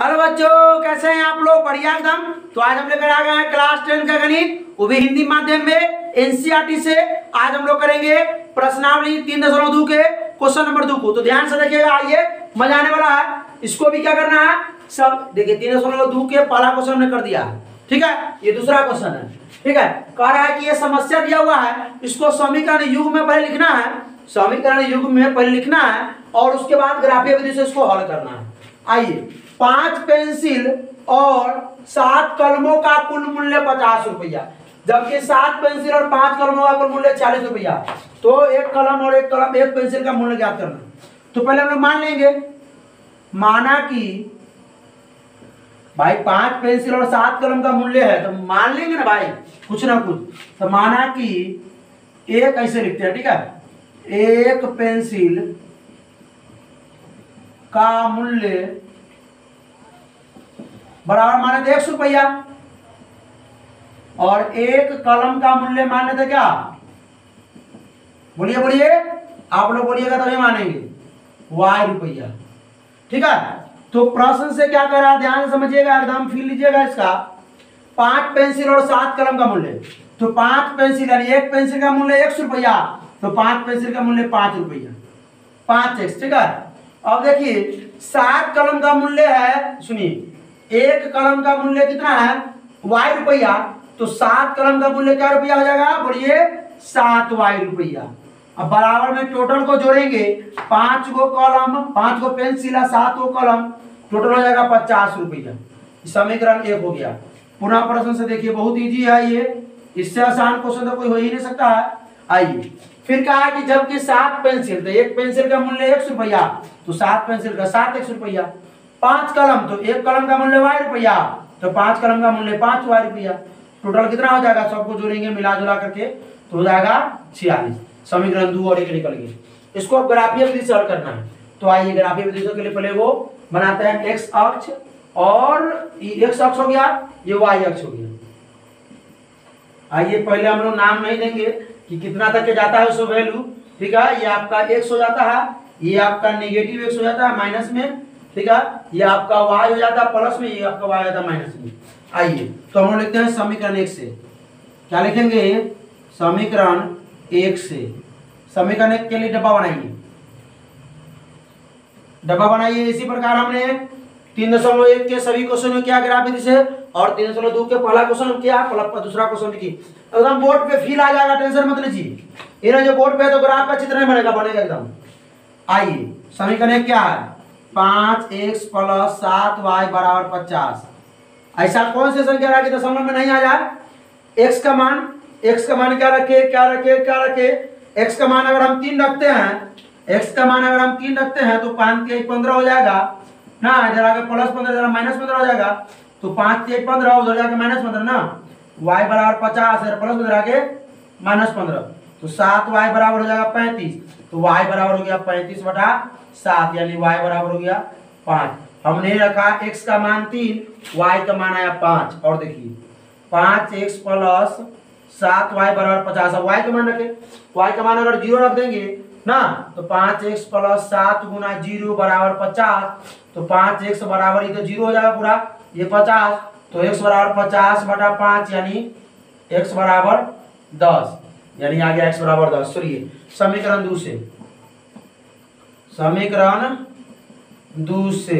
Hello बच्चों, कैसे हैं आप लोग? बढ़िया एकदम। तो आज हम लेकर आ गए हैं क्लास टेन का गणित। वो भी हिंदी माध्यम में एनसीईआरटी से। आज हम लोग करेंगे प्रश्नावली तीन दशमलव दो के क्वेश्चन नंबर दो को। तो ध्यान से देखिएगा आइए मज़ा आने वाला है। इसको भी क्या करना है? सब, देखिए, तीन दशमलव दो के पहला क्वेश्चन हमने कर दिया। ठीक है? ये दूसरा क्वेश्चन है। ठीक है? कह रहा है कि ये समस्या दिया हुआ है। इसको समीकरण युग में पहले लिखना है। समीकरण युग में पहले लिखना है और उसके बाद ग्राफीय विधि से इसको हल करना है। आइए। पाँच पेंसिल और सात कलमों का कुल मूल्य पचास रुपया, जबकि सात पेंसिल और पाँच कलमों का कुल मूल्य चालीस रुपया। तो एक कलम और एक कलम, एक पेंसिल का मूल्य ज्ञात करना। तो पहले हम लोग मान लेंगे। माना कि भाई पाँच पेंसिल और सात कलम का मूल्य है तो मान लेंगे ना भाई, कुछ ना कुछ। तो माना कि एक ऐसे लिखते हैं, ठीक है? एक पेंसिल का मूल्य बराबर माने थे एक सौ रुपया। और एक कलम का मूल्य माने थे क्या? बोलिए बोलिए। आप लोग बोलिएगा तभी मानेंगे। वाई रुपया। ठीक है? तो प्रश्न से क्या कर रहा है? ध्यान समझिएगा, एकदम फिर लीजिएगा इसका। पाँच पेंसिल और सात कलम का मूल्य। तो पाँच पेंसिल, यानी एक पेंसिल का मूल्य एक सौ रुपया। तो पाँच पेंसिल का मूल्य पाँच रुपया। पाँच एक्स ठीक है? अब देखिए, सात कलम का मूल्य है, सुनिए। एक कलम का मूल्य कितना है? वाई रुपया। तो सात कलम का मूल्य क्या रुपया हो जाएगा? बोलिए, सात वाई रुपया। अब बराबर में टोटल को जोड़ेंगे, पाँच गो कलम, पाँच गो पेंसिल सात गो कलम। टोटल हो जाएगा पचास रुपया। समीकरण एक हो गया। पुनः प्रश्न से देखिए, बहुत इजी है ये। इससे आसान क्वेश्चन तो कोई हो ही नहीं सकता है। आइए, फिर कहा कि जबकि सात पेंसिल तो एक पेंसिल का मूल्य एक सौ रुपया। तो सात पेंसिल का सात एक रुपया। पाँच कलम तो एक कलम का मूल्य वाई रुपया? तो पाँच कलम का मूल्य पाँच वाई रुपया। टोटल कितना हो जाएगा? सबको जोड़ेंगे मिला जुला करके तो हो जाएगा छियालीस। समीकरण दो और एक निकल गए इसको अब ग्राफीय विधि से हल करना है। तो आइए ग्राफीय विधि के लिए पहले वो बनाते हैं एक्स अक्ष, और एक्स अक्ष हो गया, ये वाई अक्ष हो गया। आइए पहले हम लोग नाम नहीं देंगे, कि कितना तक के जाता है उसको वैल्यू ठीक है? ये आपका एक्स हो जाता है, ये आपका नेगेटिव एक्स हो जाता है माइनस में ठीक है? ये आपका वाई हो जाता है प्लस में, ये आपका वाई हो जाता है माइनस में। आइए तो हम लोग लिखते हैं समीकरण एक से। क्या लिखेंगे? समीकरण एक से। समीकरण एक के लिए डब्बा बनाइए। डब्बा बनाइए, इसी प्रकार हमने तीन दशमलव एक के सभी क्वेश्चन क्या ग्राफ विधि से और तीन दशमलव दो के पहला क्वेश्चन क्या? दूसरा क्वेश्चन लिखिए। एकदम बोर्ड पे फील आ जाएगा टेंशन मत लीजिए। ना जो बोर्ड पे है तो ग्राफ का चित्र नहीं बनेगा बनेगा एकदम। आइए, समीकरण क्या है? पाँच एक्स प्लस सात, वाई, बराबर पचास। ऐसा कौन से संख्या कि दशमलव में नहीं आ जाए? एक्स का मान एक्स का मान क्या रखे? क्या रखे? क्या रखे? एक्स का मान अगर हम तीन रखते हैं एक्स का मान अगर हम तीन रखते हैं तो पाँच, एक पंद्रह हो जाएगा। ना, इधर आगे प्लस पंद्रह, इधर माइनस पंद्रह हो जाएगा। तो पाँच, एक, पंद्रह, उधर जाके माइनस पंद्रह ना? वाई बराबर पचास प्लस उधर आगे माइनस पंद्रह। तो सात वाई बराबर हो जाएगा पैंतीस तो वाई बराबर हो गया पैंतीस बटा सात, यानी वाई बराबर हो गया पाँच। हमने रखा एक्स का मान तीन वाई का मान आया पाँच। और देखिए, पाँच एक्स प्लस सात वाई बराबर पचास, अब वाई का मान रखे। वाई का मान अगर ज़ीरो रख देंगे ना तो पाँच एक्स प्लस सात गुना ज़ीरो बराबर पचास तो पाँच एक्स बराबर ये तो ज़ीरो हो जाएगा पूरा, ये पचास तो एक्स बराबर पचास बटा पाँच, यानी एक्स बराबर दस। यानी आ गया एक्स बराबर दस सुनिए समीकरण दो से। समीकरण दो से।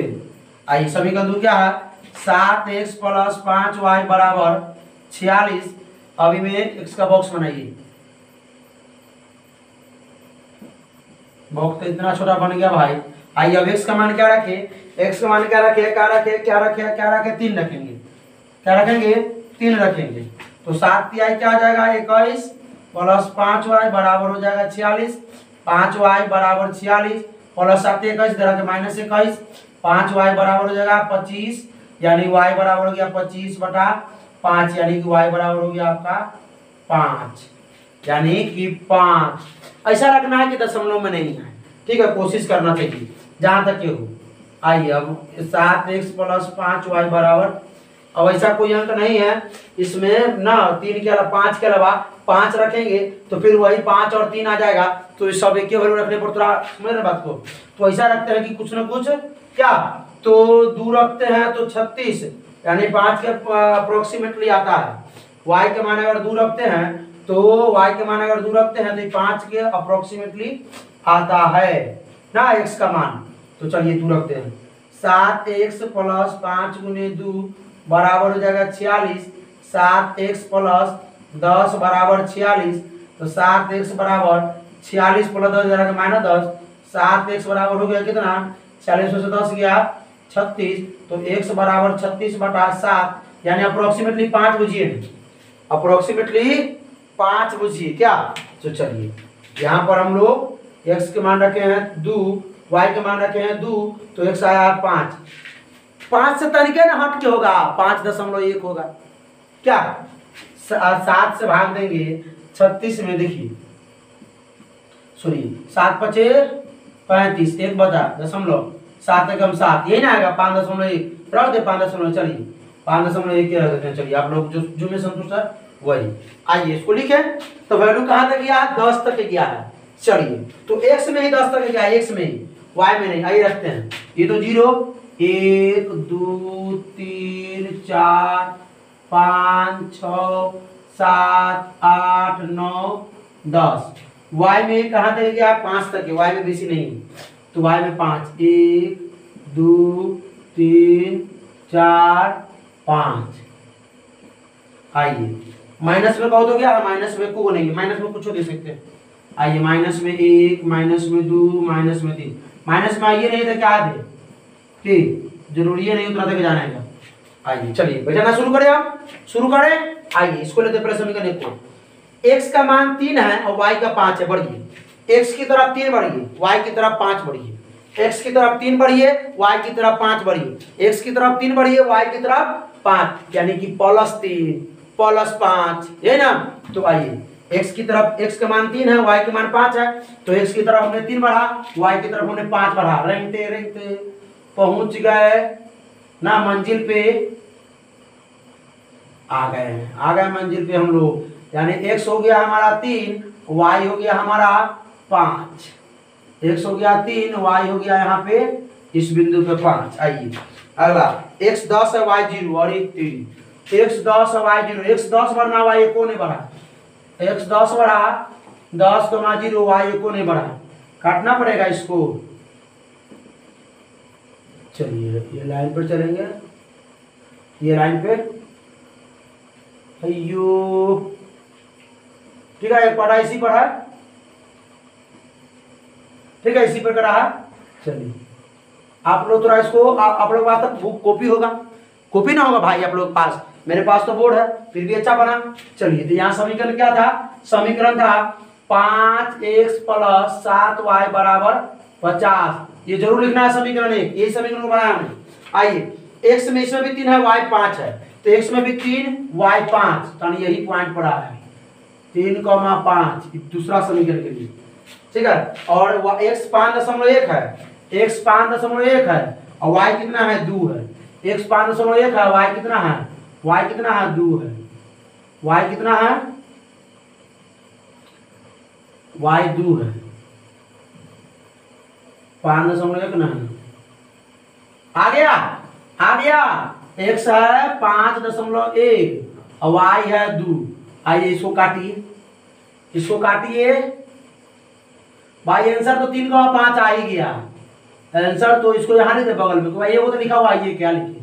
आइए समीकरण दो क्या है? सात एक्स प्लस पाँच वाई बराबर छियालीस। अभी में एक्स का बॉक्स बनाइए। बॉक्स तो इतना छोटा बन गया भाई। आइए अब एक्स का मान क्या रखे? एक्स का मान क्या रखे? क्या रखे? क्या रखे? क्या रखे? तीन रखेंगे। क्या रखेंगे? तीन रखेंगे। तो सात क्या आ जाएगा? इक्कीस। प्लस पाँच वाई बराबर हो जाएगा छियालीस। पाँच वाई बराबर छियालीस, प्लस सात इक्कीस इधर के माइनस इक्कीस। पाँच वाई बराबर हो जाएगा पच्चीस, यानी वाई बराबर हो गया पच्चीस बटा पाँच, यानी कि वाई बराबर हो गया आपका पाँच। यानी कि पाँच। ऐसा रखना है कि दशमलव में नहीं है ठीक है, कोशिश करना चाहिए। जहाँ तक ये हो। आइए अब, सात एक्स प्लस पाँच वाई बराबर अब ऐसा कोई अंक नहीं है। इसमें ना, तीन के अलावा, पाँच के अलावा पाँच रखेंगे तो फिर वही पाँच और तीन आ जाएगा। तो ये सब एक वैल्यू रखने पर थोड़ा समझ रहे बात को? तो ऐसा रखते हैं कि कुछ ना कुछ, क्या? तो दो रखते हैं तो छत्तीस, यानी पाँच के अप्रोक्सीमेटली आता है। y के मान अगर दो रखते हैं तो y के मान अगर दो रखते हैं तो पाँच के अप्रोक्सीमेटली आता है। ना, x का मान? तो चलिए दो रखते हैं। सात एक्स प्लस पाँच गुने दो बराबर हो जाएगा छियालीस, सात एक्स प्लस दस बराबर छियालीस तो सात एक्स बराबर छियालीस प्लस दस जाएगा माइनस दस, सात एक्स बराबर हो गया कितना? छियालीस में से दस गया छत्तीस तो एक्स बराबर छत्तीस बटा सात, यानी अप्रोक्सीमेटली पाँच बुझिए। अप्रोक्सीमेटली पाँच बुझिए, क्या? तो चलिए, यहाँ पर हम लोग एक्स के मान रखे हैं दो वाई के मान रखे हैं दो तो एक्स आया पाँच। पाँच से तरीके ना हट के होगा, पाँच दशमलव एक होगा। क्या? सात से भाग देंगे, छत्तीस में देखिए। सॉरी सात पचे पैंतीस, एक बजा दशमलव। सात एकम सात, यही ना आएगा, पाँच दशमलव एक। रख दे पाँच दशमलव, चलिए। पाँच दशमलव एक हैं चलिए। आप लोग जो जो में संतुष्ट है, वही। आइए, इसको लिखे। तो वैल्यू कहाँ तक गया? दस तक गया है। चलिए तो एक्स में ही दस तक गया एक्स में ही वाई में नहीं आइए रखते हैं। ये तो ज़ीरो एक, दो, तीन, चार, पाँच, छ, सात, आठ, नौ, दस। वाई में कहाँ तक गया? पाँच तक है। वाई में बेसी नहीं तो वाई में पाँच। एक, दो, तीन, चार, पाँच। आइए। माइनस में कहो तो क्या? माइनस में को नहीं माइनस में कुछ दे सकते। हैं आइए। माइनस में एक, माइनस में दो, माइनस में तीन। माइनस में आइए नहीं तो क्या दे ठीक ज़रूरी है नहीं उतना तक जाना है आइए, चलिए बैठाना शुरू करें आप। शुरू करें। आइए, इसको लेते पहले समीकरण को। एक्स का मान तीन है और वाई का पाँच है, बढ़िए। एक्स की तरफ़ तीन बढ़िए वाई की तरफ़ पाँच बढ़िए। एक्स की तरफ़ तीन बढ़िए वाई की तरफ़ पाँच बढ़िए। एक्स की तरफ़ तीन बढ़िए वाई की तरफ़ पाँच, यानी कि प्लस तीन, प्लस पाँच, है ना? तो आइए। एक्स की तरफ़ एक्स का मान तीन है वाई के मान पाँच है तो एक्स की तरफ़ हमने तीन बढ़ा वाई की तरफ़ हमने पाँच बढ़ा। रेंगते रेंगते पहुँच गए। ना मंजिल पे आ गए आ गए मंजिल पे हम लोग। यानी एक्स हो गया हमारा तीन वाई हो गया हमारा पाँच। एक्स हो गया तीन वाई हो गया यहाँ पे इस बिंदु पे पाँच। आइए। अगला। एक्स दस है वाई ज़ीरो। और एक तीन। एक्स दस है वाई ज़ीरो। एक्स दस बढ़ना वाई एको नहीं बढ़ा। एक्स दस बढ़ा, दस को ज़ीरो, वाई एको नहीं बढ़ा। काटना पड़ेगा इसको। चलिए, ये लाइन पर चलेंगे। ये लाइन पे। अयो ठीक है, एक पढ़ा, इसी है। ठीक है, इसी पर करा है। चलिए। आप लोग थोड़ा इसको, आप लोग पास तक कॉपी होगा। कॉपी ना होगा भाई, आप लोग पास। मेरे पास तो बोर्ड है, फिर भी अच्छा बना। चलिए तो यहाँ समीकरण क्या था? समीकरण था पाँच एक्स प्लस सात वाई बराबर पचास। ये ज़रूर लिखना है समीकरण एक, यही समीकरण बनाया हमने। आइए, एक्स में इसमें भी तीन है, वाई पाँच है। तो एक्स में भी तीन, वाई पाँच। यही पॉइंट पड़ा है। तीन कौमा पाँच दूसरा समीकरण के लिए। ठीक है? और एक्स पाँच दशमलव एक है। एक्स पाँच दशमलव एक है, और वाई कितना है? दो है। एक्स पाँच दशमलव एक है वाई कितना है? वाई कितना है? दो है। वाई कितना है? वाई दो है। पाँच दशमलव एक नहीं। आ गया? आ गया। एक्स है पाँच दशमलव एक और वाई है दो। आइए इसको काटिए। इसको काटिए। भाई आंसर तो तीन का पाँच आ ही गया। आंसर तो इसको यहाँ नहीं थे बगल में। तो भाई ये वो तो लिखा हुआ है, ये क्या लिखे?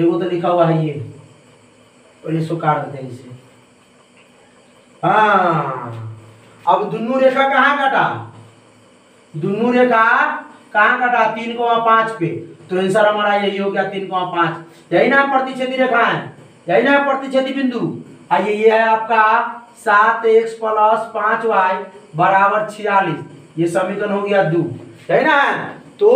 ये वो तो लिखा हुआ है, ये। और इसको काट देते हैं इसे। हाँ अब दुनू रेखा कहाँ काटा? दुनू रेखा कहाँ काटा? तीन को पाँच पे। तो आंसर हमारा यही हो गया तीन को पाँच। यही ना प्रतिच्छेदी रेखा है। यही ना प्रतिच्छेदी बिंदु। आइए ये है आपका सात एक्स प्लस पाँच वाई बराबर छियालीस। ये समीकरण हो गया दो। है ना है? तो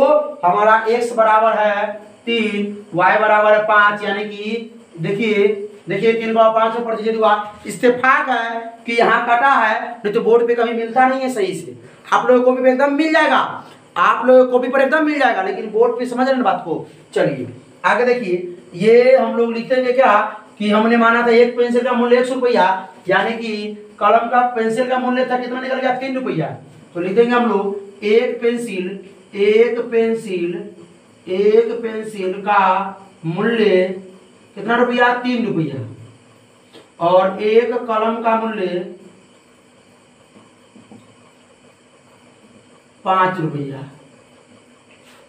हमारा एक्स बराबर है तीन वाई बराबर है पाँच, यानी कि देखिए देखिए, तीन का पाँच में प्रतिशत हुआ इस्तेफाक है कि यहाँ कटा है, नहीं तो बोर्ड पे कभी मिलता नहीं है सही से। आप लोगों को भी एकदम मिल जाएगा। आप लोगों को भी पर एकदम मिल जाएगा, लेकिन बोर्ड पे समझ रहे बात को। चलिए, आगे देखिए, ये हम लोग लिखते हैं क्या? कि हमने माना था एक पेंसिल का मूल्य एक सौ रुपया, यानी कि कलम का पेंसिल का मूल्य था कितना निकल गया? तीन रुपया। तो लिखेंगे हम लोग, एक पेंसिल एक पेंसिल एक पेंसिल का मूल्य कितना रुपया? तीन रुपया। और एक कलम का मूल्य पाँच रुपया।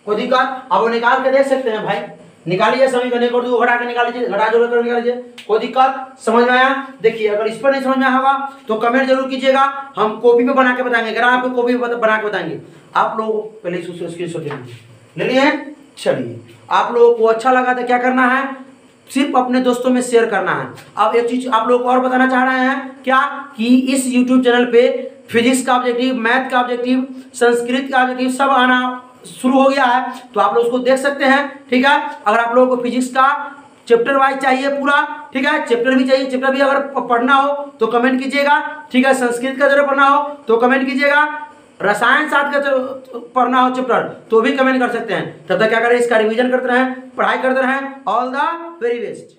कोई दिक्कत? अब निकाल के देख सकते हैं भाई। निकालिए समीकरण एक और दो, घटा के निकाल लीजिए घटा, जोड़ कर निकाल लीजिए कोई दिक्कत? समझ में आया? देखिए, अगर इस पर नहीं समझ में आया होगा तो कमेंट ज़रूर कीजिएगा। हम कॉपी पे बना के बताएँगे। अगर आपको कॉपी पे बना के बताएँगे, आप लोग पहले स्क्रीन शॉट ले लिए? चलिए। आप लोगों को अच्छा लगा तो क्या करना है? सिर्फ़ अपने दोस्तों में शेयर करना है। अब एक चीज़ आप लोग को और बताना चाह रहे हैं क्या कि इस यूट्यूब चैनल पे फिजिक्स का ऑब्जेक्टिव मैथ का ऑब्जेक्टिव संस्कृत का ऑब्जेक्टिव सब आना शुरू हो गया है तो आप लोग उसको देख सकते हैं, ठीक है? अगर आप लोगों को फिजिक्स का चैप्टर वाइज चाहिए पूरा, ठीक है? चैप्टर भी चाहिए चैप्टर भी अगर पढ़ना हो तो कमेंट कीजिएगा, ठीक है? संस्कृत का ज़रूर पढ़ना हो तो कमेंट कीजिएगा। रसायन शास्त्र का पढ़ना हो चैप्टर तो भी कमेंट कर सकते हैं। तब तक क्या करें, इसका रिवीजन करते रहें, पढ़ाई करते रहें। All the very best